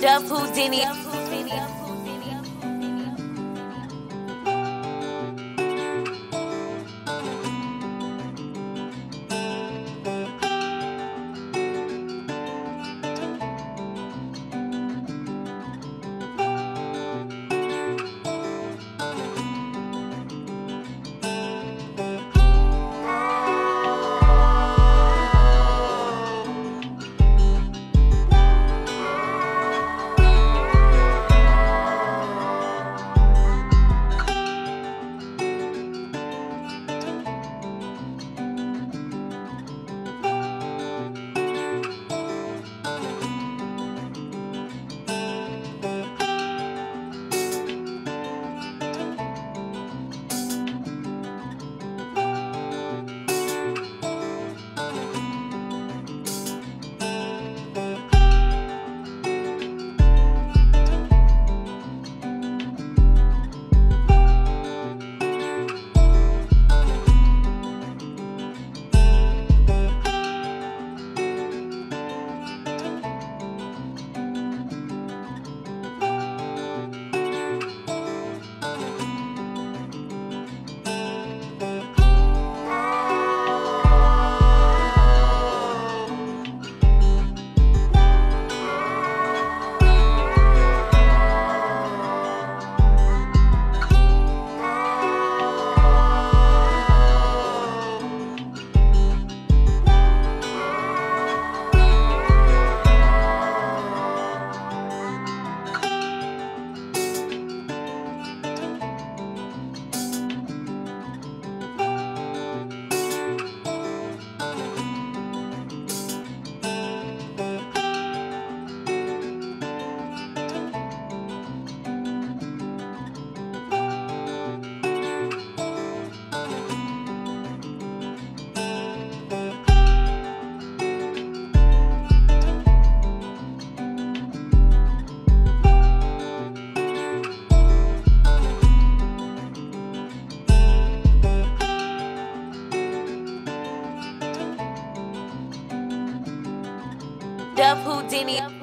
Duff Houdini. Houdini. Dove Houdini.